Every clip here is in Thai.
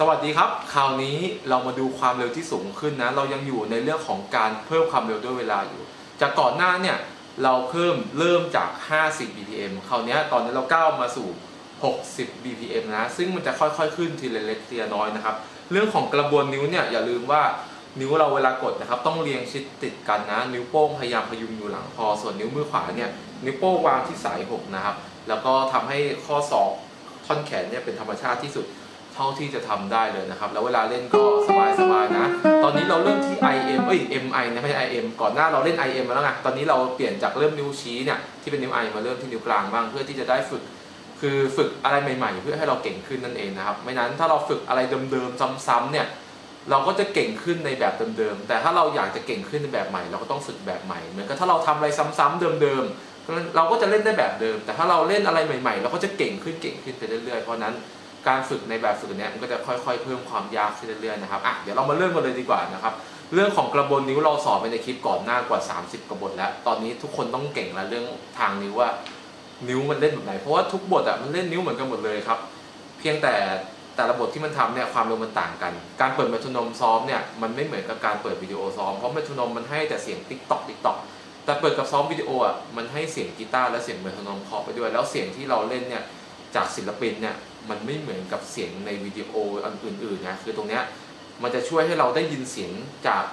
สวัสดีครับคราวนี้เรามาดูความเร็วที่สูงขึ้นนะ เรายังอยู่ในเรื่องของการเพิ่มความเร็วด้วยเวลาอยู่ จากก่อนหน้าเนี่ยเราเพิ่มเริ่มจาก 50 bpm คราวนี้ตอนนี้เราก้าวมาสู่ 60 bpm นะ ซึ่งมันจะค่อยๆ ขึ้นทีละเล็กทีละน้อยนะครับ เรื่องของกระบวนนิ้วเนี่ยอย่าลืมว่านิ้วเราเวลากดนะครับ ต้องเรียงชิดติดกันนะ นิ้วโป้งพยายามพยุงอยู่หลังพอส่วนนิ้วมือขวาเนี่ยนิ้วโป้งวางที่สาย6นะครับ แล้วก็ทำให้ข้อศอกท่อนแขนเนี่ยเป็นธรรมชาติที่สุด เท่าที่จะทำได้เลยนะครับ แล้วเวลาเล่นก็สบายๆนะ ตอนนี้เราเริ่มที่ IM เอ้ย MI นะไม่ใช่ IM ก่อนหน้าเราเล่น IM มาแล้วไงตอนนี้เราเปลี่ยนจากเริ่มนิ้วชี้เนี่ยที่เป็นนิ้ว I มาเริ่มที่นิ้วกลางบ้างเพื่อที่จะได้ฝึกคือฝึกอะไรใหม่ ๆ เพื่อให้เราเก่งขึ้นนั่นเองนะครับ ไม่นั้นถ้าเราฝึกอะไรเดิมๆซ้ำๆเนี่ยเราก็จะเก่งขึ้นในแบบเดิมๆ แต่ถ้าเราอยากจะเก่งขึ้นในแบบใหม่ เราก็ต้องฝึกแบบใหม่ เหมือนกับถ้าเราทำอะไรซ้ำๆเดิมๆ เราก็จะเล่นได้แบบเดิม แต่ถ้าเราเล่นอะไรใหม่ ๆ เราก็จะเก่งขึ้นเก่งขึ้นไปเรื่อยๆ เพราะนั้น การฝึกในแบบฝึกเนี้ยมันก็จะค่อยๆ เพิ่มความยากขึ้นเรื่อยๆนะครับอะเดี๋ยวเรามาเริ่มกันเลยดีกว่านะครับเรื่องของกระบวนนิ้วเราสอนไปในคลิปก่อนหน้ากว่า 30 กระบวนแล้ว ตอนนี้ทุกคนต้องเก่งแล้วเรื่องทางนิ้วว่านิ้วมันเล่นแบบไหน เพราะว่าทุกบทอะมันเล่นนิ้วเหมือนกันหมดเลยครับ เพียงแต่แต่ละบทที่มันทำเนี่ยความเร็วมันต่างกัน การเปิด metronome ซ้อมเนี่ยมันไม่เหมือนกับการเปิดวิดีโอซ้อม เพราะ metronome มันให้แต่เสียงติ๊กตอกติ๊กตอกแต่เปิดกับซ้อมวิดีโออะมันให้เสียงกีตาร์และเสียงเมทโนมเคาะไปด้วย แล้วเสียงที่เราเล่นเนี่ย จากศิลปินเนี่ยมันไม่เหมือนกับเสียงในวิดีโออันอื่นๆนะคือตรงเนี้ยมันจะช่วยให้เราได้ยินเสียงจาก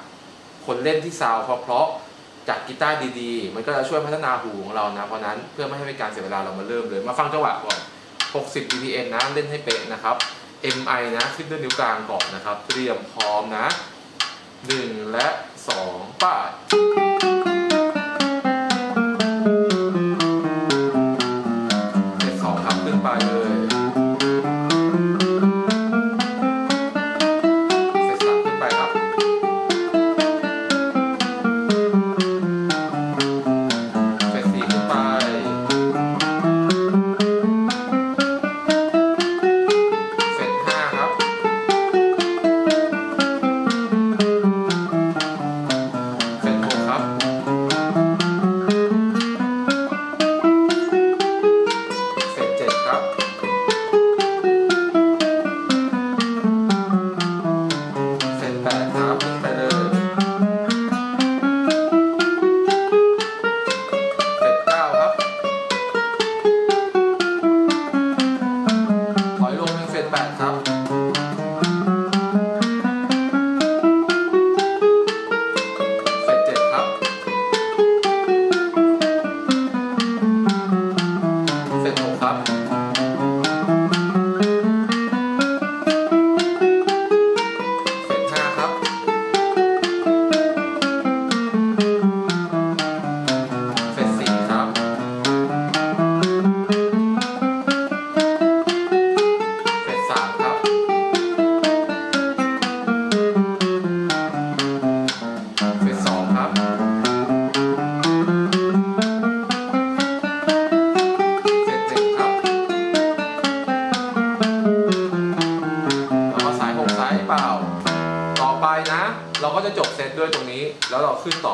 คนเล่นที่ซาวเพราะๆจากกีตาร์ดีๆ มันก็จะช่วยพัฒนาหูของเรานะเพราะนั้นเพื่อไม่ให้เป็นการเสียเวลาเรามาเริ่มเลย มาฟังจังหวะก่อน 60 bpm นะเล่นให้เป๊ะนะครับ MI นะขึ้นด้วยนิ้วกลางก่อนนะครับ เตรียมพร้อมนะ 1 และ 2ป้า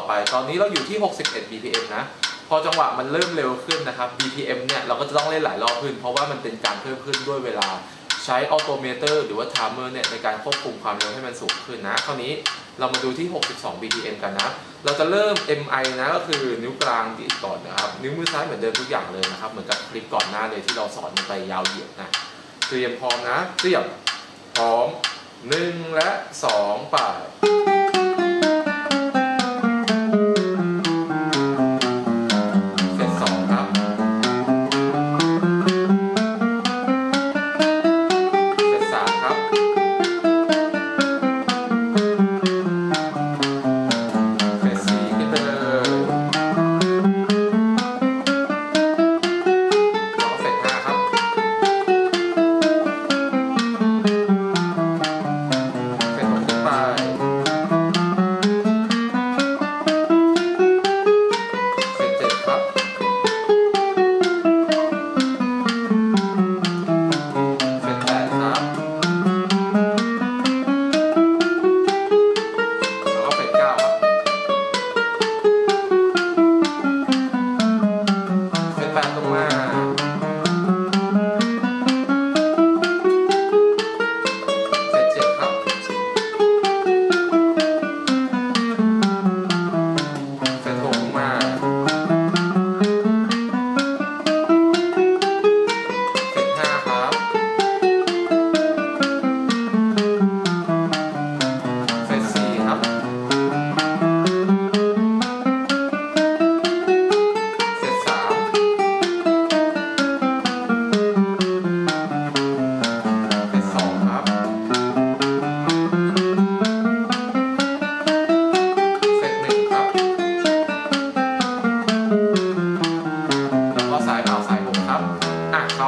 ไป ตอนนี้เราอยู่ที่ 61 BPM นะ พอจังหวะมันเริ่มเร็วขึ้นนะครับ BPM เนี่ยเราก็จะต้องเล่นหลายรอบขึ้น เพราะว่ามันเป็นการเพิ่มขึ้นด้วยเวลาใช้ automator หรือว่า timer เนี่ยในการควบคุมความเร็วให้มันสูงขึ้นนะ คราวนี้เรามาดูที่ 62 BPM กันนะ เราจะเริ่ม MI นะก็คือนิ้วกลางดีดก่อนนะครับ นิ้วมือซ้ายเหมือนเดิมทุกอย่างเลยนะครับ เหมือนกับคลิปก่อนหน้าเลยที่เราสอนไปยาวเหยียดนะ เตรียมพร้อมนะ เตรียมพร้อมหนึ่งและสองไป่า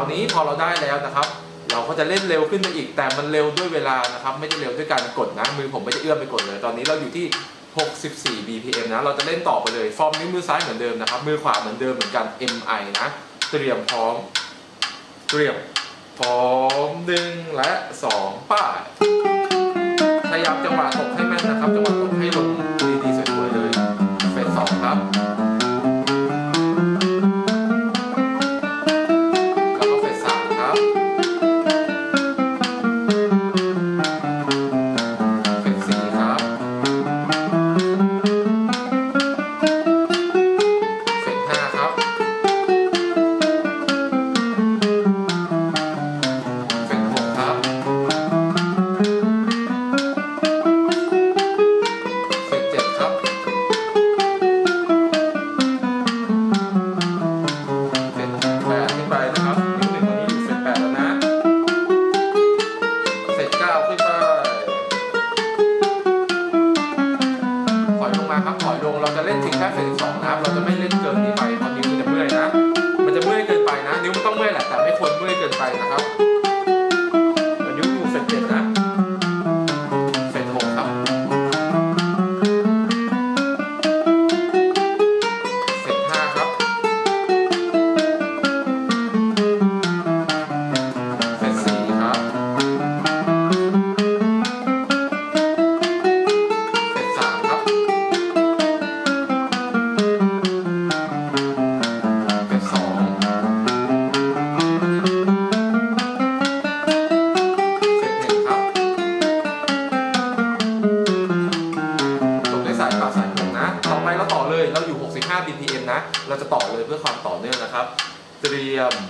าวนี้พอเราได้แล้วนะครับ เราก็จะเล่นเร็วขึ้นไปอีก แต่มันเร็วด้วยเวลานะครับ ไม่ได้เร็วด้วยการกดนะ มือผมไม่ได้เอื้อมไปกดเลย ตอนนี้เราอยู่ที่ 64 BPM นะ เราจะเล่นต่อไปเลย ฟอร์มนิ้วมือซ้ายเหมือนเดิมนะครับ มือขวาเหมือนเดิมเหมือนกัน MI นะ เตรียมพร้อม เตรียมพร้อมหนึ่งและสองป้ายพยายามจังหวะตกให้แม่นนะครับ จังหวะตก นไปนะครับ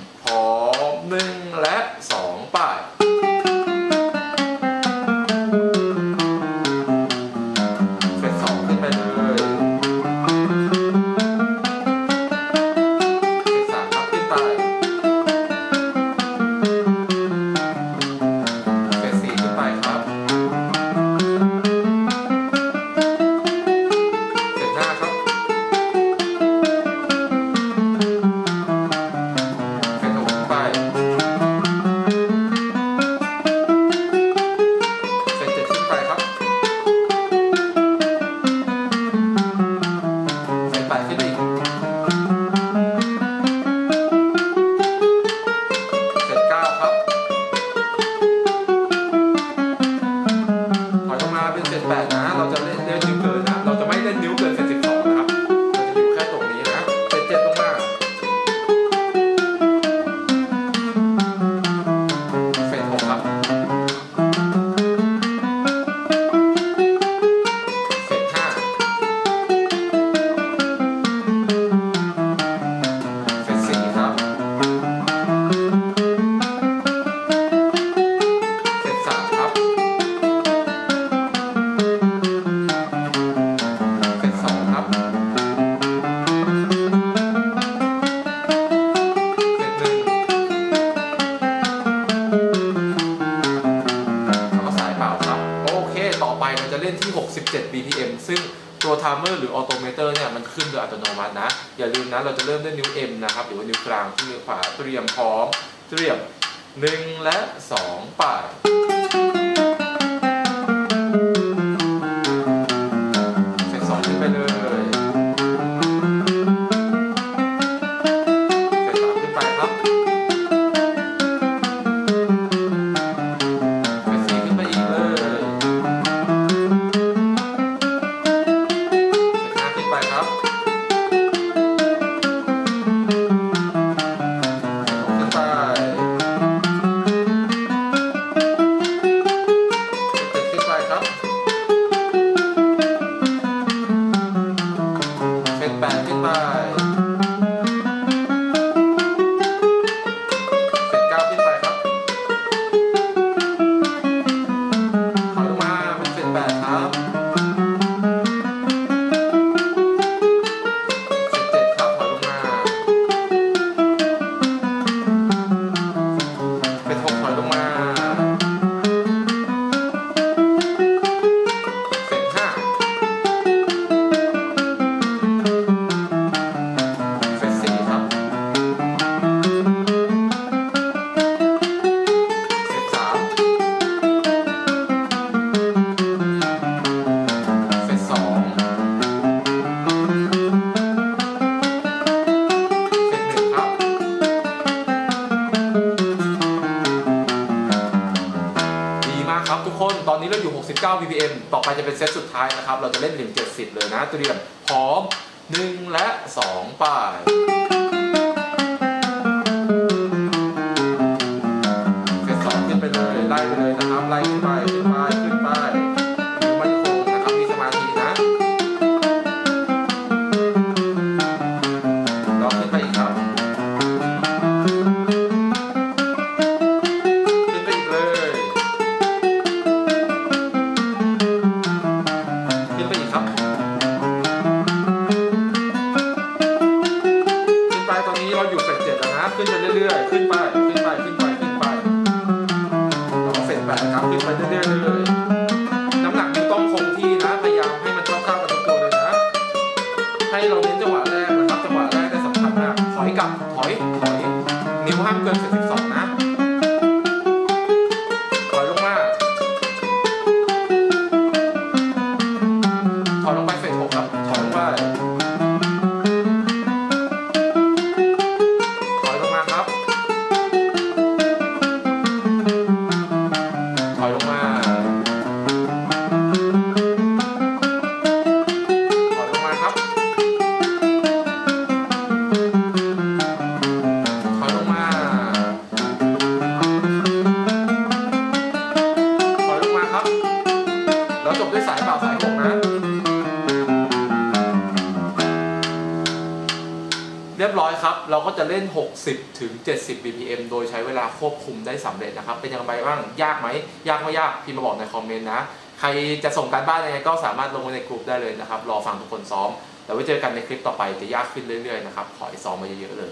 รียมพร้อมหนึ่งและสองป้าย 67 BPM ซึ่งตัว timer หรือ automator เนี่ยมันขึ้นโดยอัตโนมัตินะ อย่าลืมนะ เราจะเริ่มด้วยนิ้ว M นะครับ หรือว่านิ้วกลางที่มือขวาเตรียมพร้อม เตรียม 1 และ2ป่ back, goodbye. คน ตอนนี้เราอยู่ 69 ppm ต่อไปจะเป็นเซตสุดท้ายนะครับ เราจะเล่นถึง 70 เลยนะเตรียมพร้อม 1 และ 2 ไปเซตสองขึ้นไปเลย ไล่ไปเลยนะครับ ไล่ขึ้นไป แล้วจบด้วยสายเปล่าสายหกนะ เรียบร้อยครับ เราก็จะเล่น 60 ถึง 70 BPM โดยใช้เวลาควบคุมได้สำเร็จนะครับ เป็นยังไงบ้าง ยากไหม ยากไม่ยากพี่มาบอกในคอมเมนต์นะ ใครจะส่งการบ้านยังไงก็สามารถลงไว้ในกลุ่มได้เลยนะครับ รอฟังทุกคนซ้อมแต่ไว้เจอกันในคลิปต่อไปจะยากขึ้นเรื่อยๆนะครับ ขอให้ซ้อมมาเยอะๆเลย